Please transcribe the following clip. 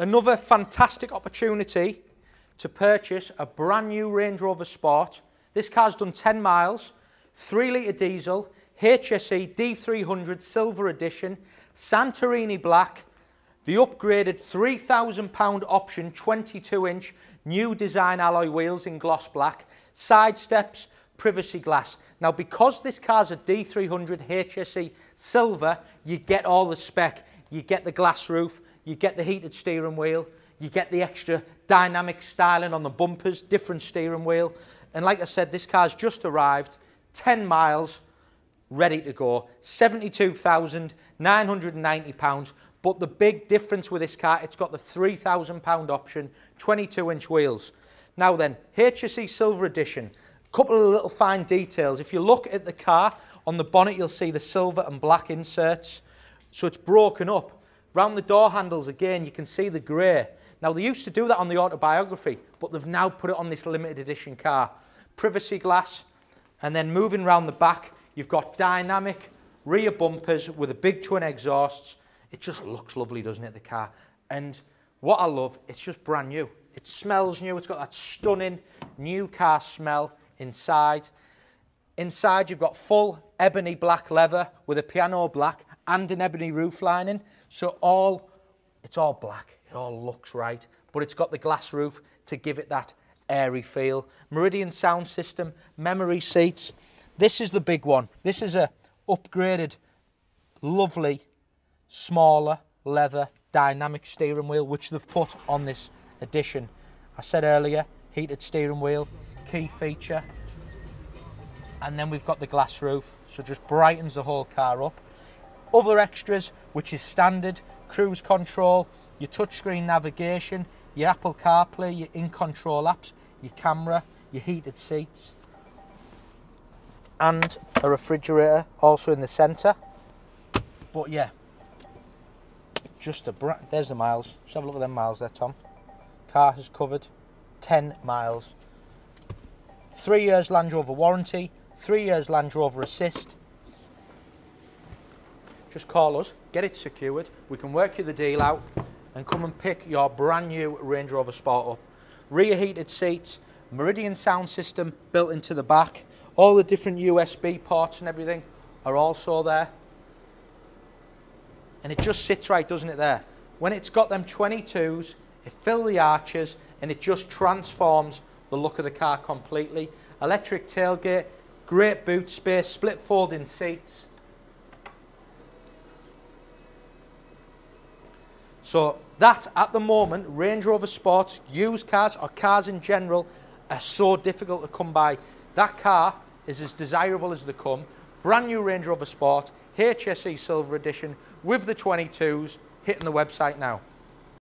Another fantastic opportunity to purchase a brand new Range Rover Sport. This car's done 10 miles, 3 litre diesel, HSE D300 Silver Edition, Santorini Black, the upgraded £3,000 option 22 inch new design alloy wheels in gloss black, side steps, privacy glass. Now, because this car's a D300 HSE silver, you get all the spec. You get the glass roof, you get the heated steering wheel, you get the extra dynamic styling on the bumpers, different steering wheel. And like I said, this car's just arrived, 10 miles, ready to go. £72,990. But the big difference with this car, it's got the £3,000 option, 22-inch wheels. Now then, HSE Silver Edition. Couple of little fine details. If you look at the car, on the bonnet you'll see the silver and black inserts. So it's broken up. Round the door handles, again, you can see the grey. Now, they used to do that on the autobiography, but they've now put it on this limited edition car. Privacy glass, and then moving round the back, you've got dynamic rear bumpers with a big twin exhausts. It just looks lovely, doesn't it, the car? And what I love, it's just brand new. It smells new. It's got that stunning new car smell inside. Inside, you've got full ebony black leather with a piano black and an ebony roof lining. So all, it's all black. It all looks right. But it's got the glass roof to give it that airy feel. Meridian sound system, memory seats. This is the big one. This is a upgraded, lovely, smaller leather dynamic steering wheel, which they've put on this edition. I said earlier, heated steering wheel, key feature. And then we've got the glass roof, so just brightens the whole car up. Other extras, which is standard, cruise control, your touchscreen navigation, your Apple CarPlay, your in-control apps, your camera, your heated seats, and a refrigerator also in the centre. But yeah, just a there's the miles. Just have a look at them miles there, Tom. Car has covered 10 miles. Three years Land Rover warranty, three years Land Rover assist. Just call us, get it secured. We can work you the deal out and come and pick your brand new Range Rover Sport up. Rear heated seats, Meridian sound system built into the back. All the different USB ports and everything are also there. And it just sits right, doesn't it, there? When it's got them 22s, it fills the arches and it just transforms the look of the car completely. Electric tailgate, great boot space, split folding seats. So that, at the moment, Range Rover Sports, used cars or cars in general, are so difficult to come by. That car is as desirable as they come. Brand new Range Rover Sport, HSE Silver Edition with the 22s, hitting the website now.